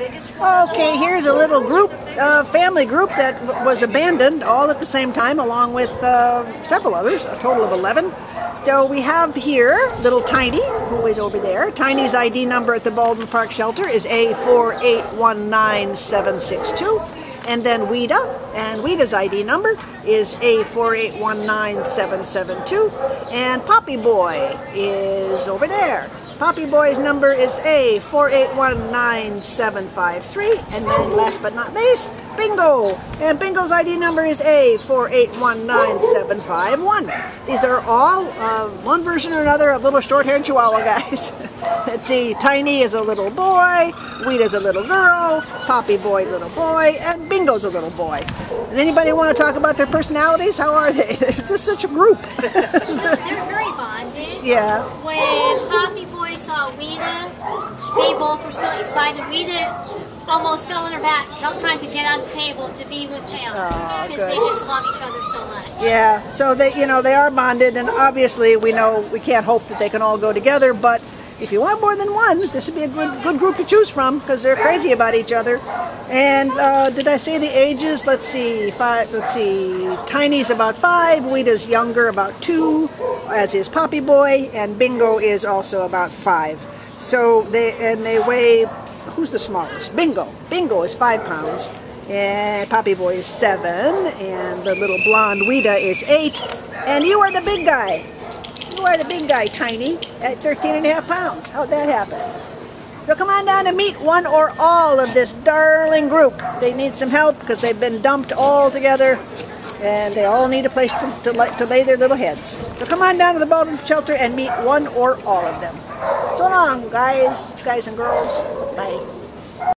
Okay, here's a little group, uh, family group that was abandoned all at the same time, along with uh, several others, a total of 11. So we have here little Tiny, who is over there. Tiny's ID number at the Baldwin Park shelter is A4819762. And then Weda, and Weda's ID number is A4819772. And Poppy Boy is over there. Poppy Boy's number is A4819753. And then last but not least, Bingo. And Bingo's ID number is A4819751. These are all uh, one version or another of little short-haired Chihuahua guys. Let's see, Tiny is a little boy, Weed is a little girl, Poppy Boy little boy, and Bingo's a little boy. Does anybody want to talk about their personalities? How are they? It's just such a group. They're very bonded. yeah. When Poppy Boy they both were so excited. Weda almost fell on her back, trying to get on the table to be with him because they just love each other so much. Yeah, so they, you know, they are bonded, and obviously we know we can't hope that they can all go together. But if you want more than one, this would be a good good group to choose from because they're crazy about each other. And uh, did I say the ages? Let's see, five. Let's see, Tiny's about five, Weda's younger, about two, as is Poppy Boy, and Bingo is also about five. So they and they weigh. Who's the smallest? Bingo. Bingo is five pounds. And Poppy Boy is seven, and the little blonde Weda is eight, and you are the big guy. You are the big guy, Tiny, at 13 and a half pounds. How'd that happen? So come on down and meet one or all of this darling group. They need some help because they've been dumped all together, and they all need a place to, to, to lay their little heads. So come on down to the Baldwin Shelter and meet one or all of them. So long, guys, guys and girls. Bye.